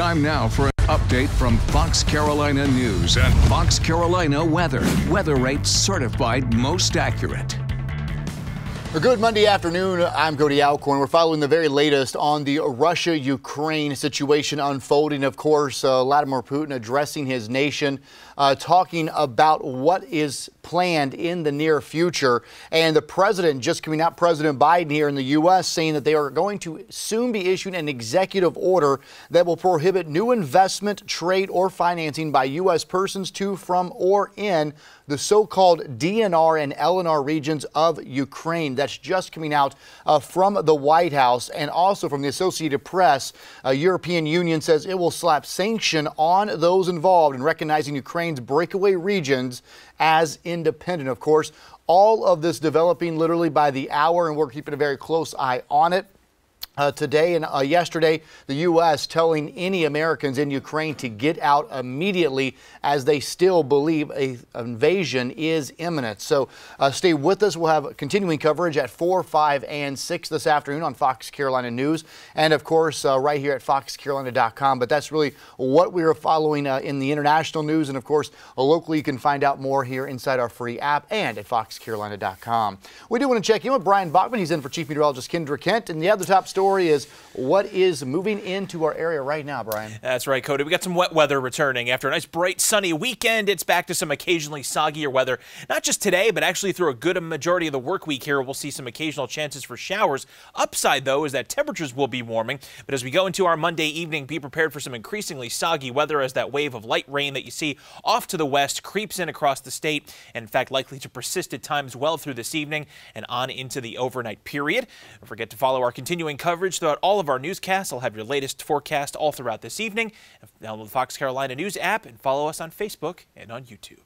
Time now for an update from Fox Carolina News and Fox Carolina Weather. Weather rates certified most accurate. A good Monday afternoon. I'm Cody Alcorn. We're following the very latest on the Russia Ukraine situation unfolding. Of course, uh, Vladimir Putin addressing his nation, uh, talking about what is planned in the near future. And the president just coming out, President Biden here in the U.S., saying that they are going to soon be issuing an executive order that will prohibit new investment, trade, or financing by U.S. persons to, from, or in the so called DNR and LNR regions of Ukraine. That's just coming out uh, from the White House and also from the Associated Press. A European Union says it will slap sanction on those involved in recognizing Ukraine's breakaway regions as independent. Of course, all of this developing literally by the hour, and we're keeping a very close eye on it. Uh, today and uh, yesterday, the U.S. telling any Americans in Ukraine to get out immediately as they still believe a invasion is imminent. So uh, stay with us. We'll have continuing coverage at 4, 5, and 6 this afternoon on Fox Carolina News. And of course, uh, right here at foxcarolina.com. But that's really what we are following uh, in the international news. And of course, locally, you can find out more here inside our free app and at foxcarolina.com. We do want to check in with Brian Bachman. He's in for Chief Meteorologist Kendra Kent. And the other top story story is what is moving into our area right now, Brian. That's right, Cody. We got some wet weather returning. After a nice, bright, sunny weekend, it's back to some occasionally soggier weather. Not just today, but actually through a good majority of the work week here, we'll see some occasional chances for showers. Upside, though, is that temperatures will be warming. But as we go into our Monday evening, be prepared for some increasingly soggy weather as that wave of light rain that you see off to the west creeps in across the state. And in fact, likely to persist at times well through this evening and on into the overnight period. Don't forget to follow our continuing coverage coverage throughout all of our newscasts. I'll have your latest forecast all throughout this evening. Download the Fox Carolina News app and follow us on Facebook and on YouTube.